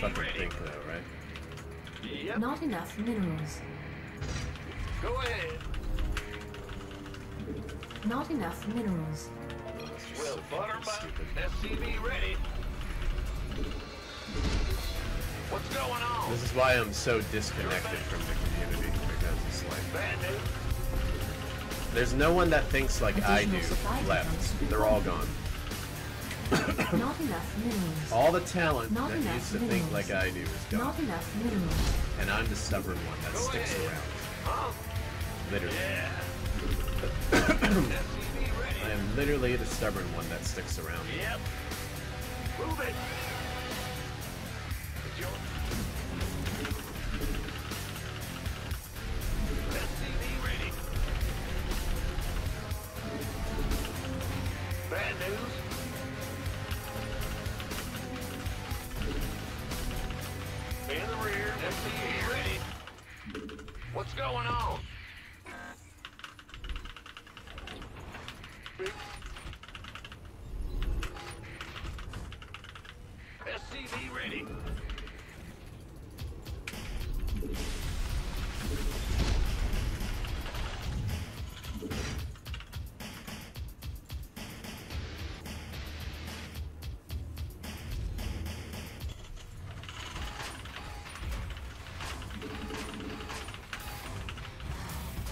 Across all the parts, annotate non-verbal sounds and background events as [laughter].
fucking think though, right? Yep. Not enough minerals. Go ahead. Not enough minerals. Well, So butter fucking stupid. SCV ready. What's going on? This is why I'm so disconnected from the community because it's like Bad news. there's no one that thinks like I do left. They're all gone. Not enough minerals. All the talent Not that used to think like I do is gone, Not enough minerals. and I'm the stubborn one that Go sticks ahead. around. Huh? Literally, Yeah. I am literally the stubborn one that sticks around. Yep. Move it. In the rear. Ready. What's going on?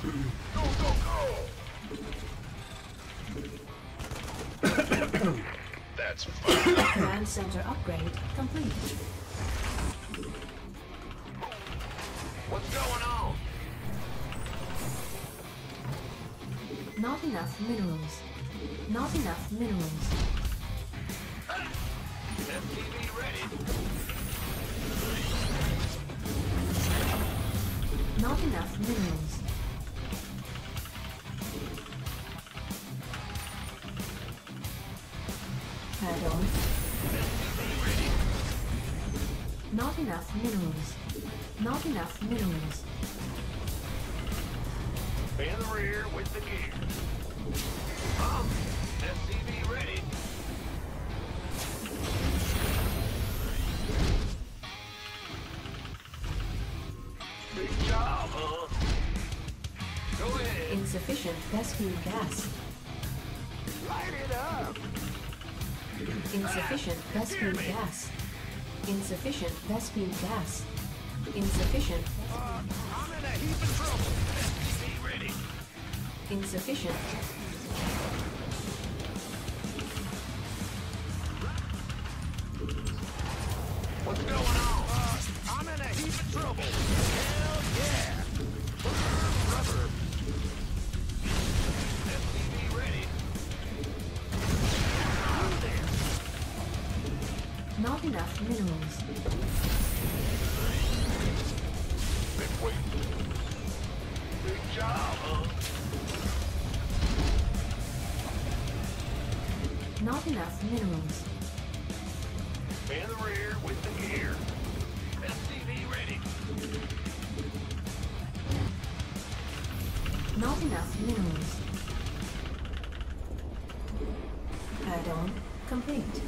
Go, go, go! That's fine. Command center upgrade complete. What's going on? Not enough minerals. Not enough minerals. SCV ready. Not enough minerals. Add-on. Not enough minerals. Not enough minerals. In the rear with the gear. Um, SCV ready. Big job, huh? Go ahead. Insufficient Vespene gas. Insufficient Vespene gas. Insufficient Vespene gas. Insufficient. I'm in a heap of trouble. SCV ready. Insufficient. What's going on? Uh, I'm in a heap of trouble. Hell yeah. Burn rubber. Enough minerals. Big job, huh? Not enough minerals. In the rear with the gear. SCV ready. Not enough minerals. Add-on complete.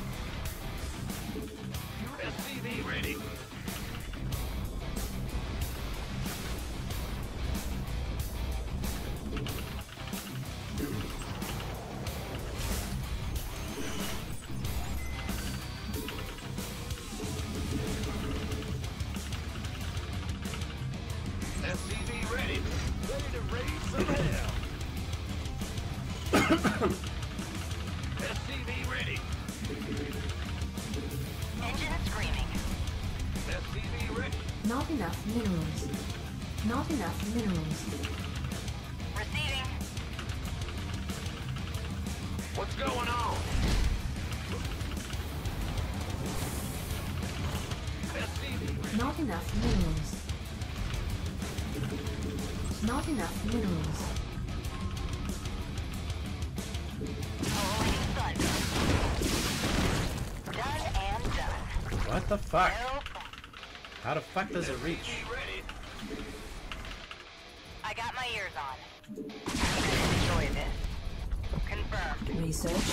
Engine screaming. SCV ready. Not enough minerals. Not enough minerals. Receiving. What's going on? Not enough minerals. Not enough minerals. The fuck? No. How the fuck does it reach? I got my ears on. Enjoy this. Confirmed. Research.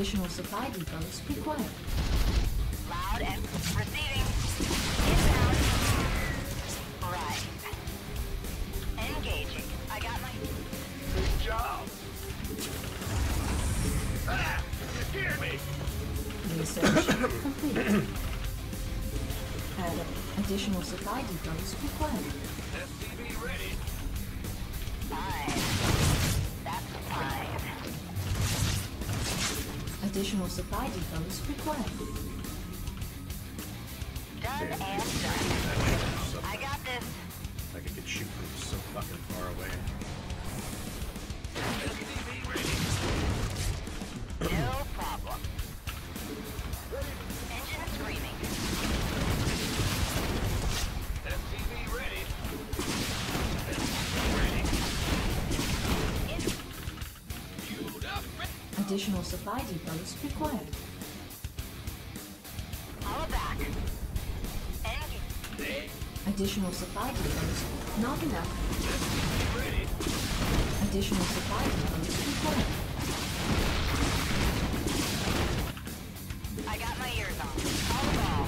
Additional supply depots required. Loud and receiving. Inbound. Right. Engaging. I got my. Good job. Ah! You scared me. Research completed. [coughs] Add additional supply depots required. SCV ready. Fine. Additional supply depots required. Done and done. I got this. like I could shoot from so fucking far away. SCV ready. No Additional supply depots required. All back. Engage. Additional supply depots not enough. Additional supply depots required. I got my ears on. All ball.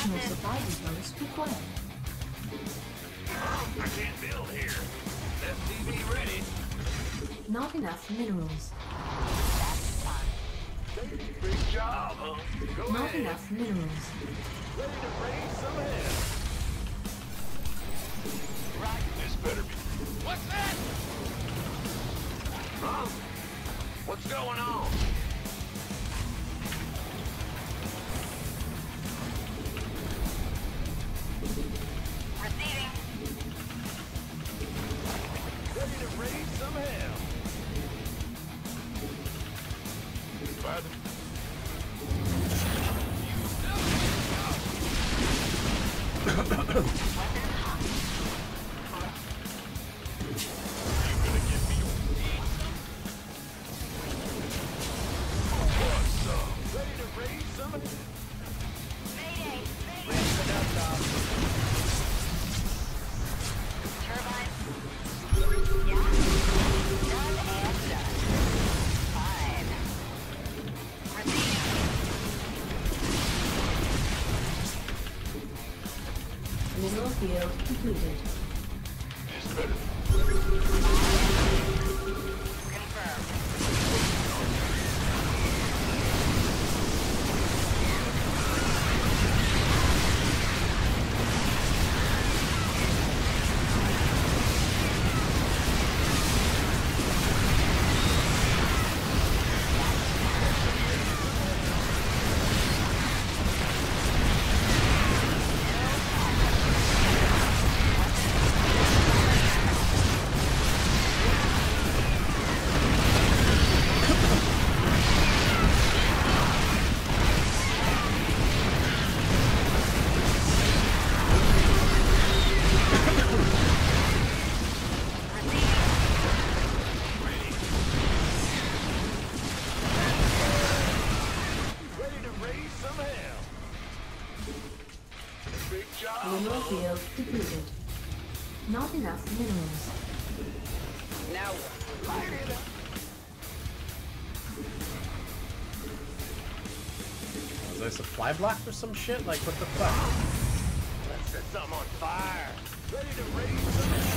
Additional supply depots. I can't build here. SCV ready. Not enough minerals. Job, huh? Go Not ahead. enough minerals. Ready to raise some hell. Right. This better be. What's that? Huh? What's going on? fly block or some shit? Like, what the fuck? Let's set something on fire. Ready to raise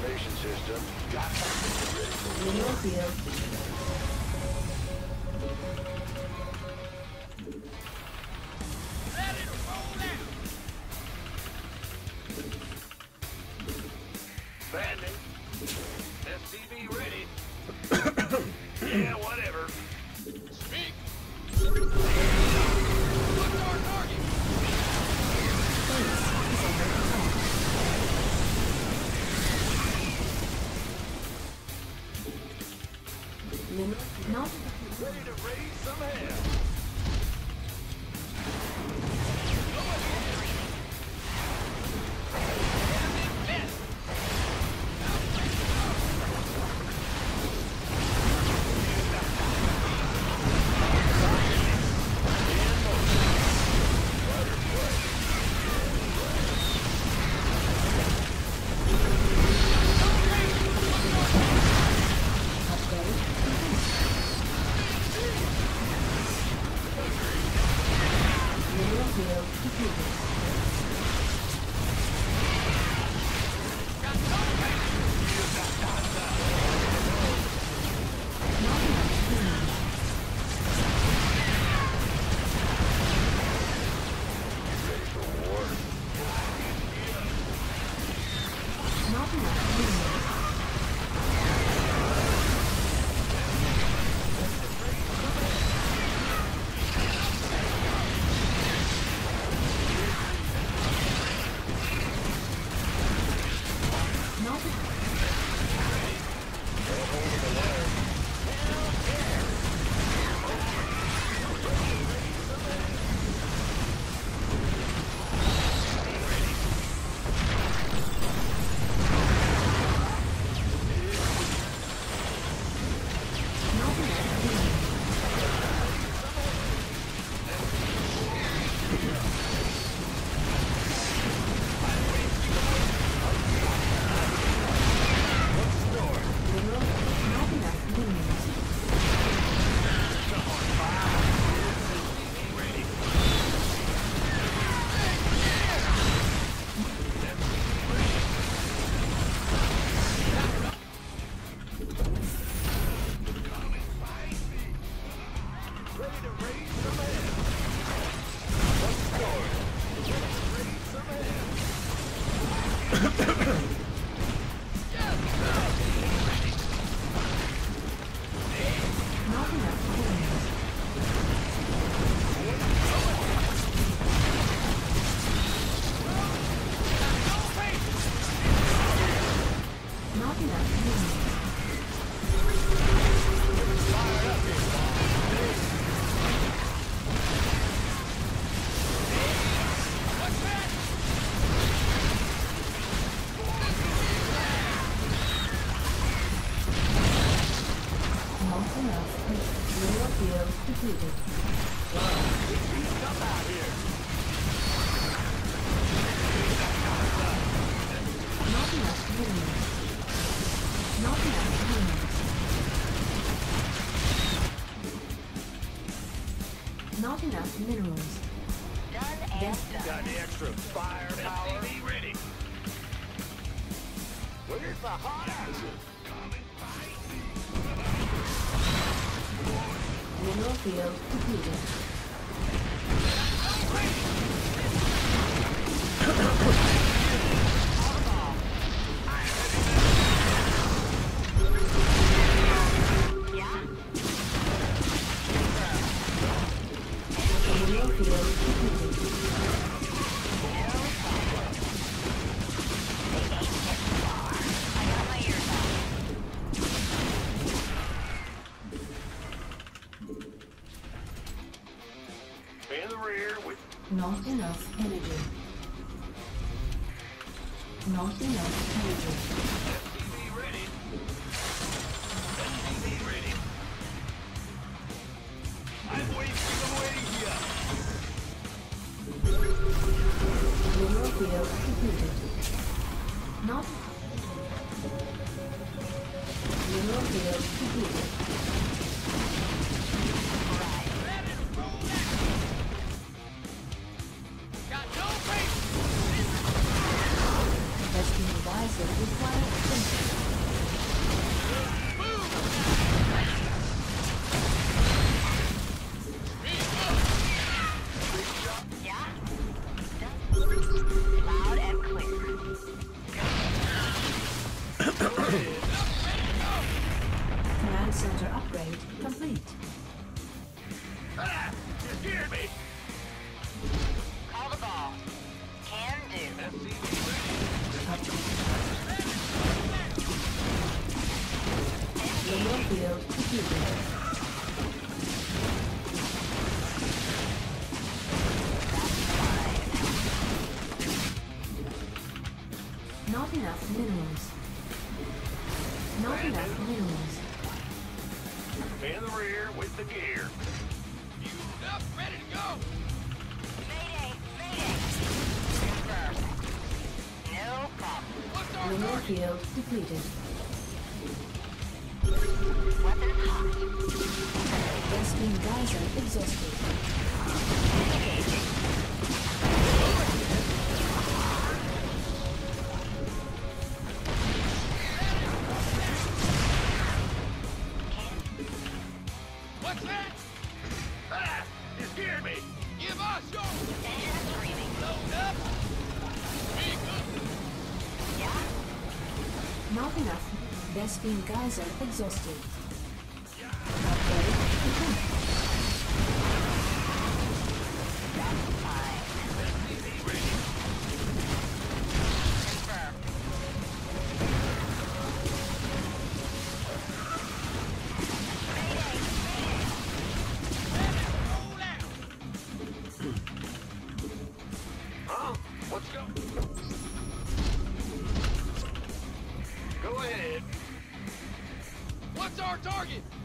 information system. Got something ready for. Ready to raise some hell. Thank you. minerals. Done and done. Got extra firepower. ready. Where's the hot ass? Mineral field depleted. Not enough minerals. Not enough minerals. In the rear with the gear. You up, ready to go! Mayday! Mayday! Confirmed. No problem. Lunar field depleted. Weapon hot. Vespene geyser exhausted. team guys are exhausted. target!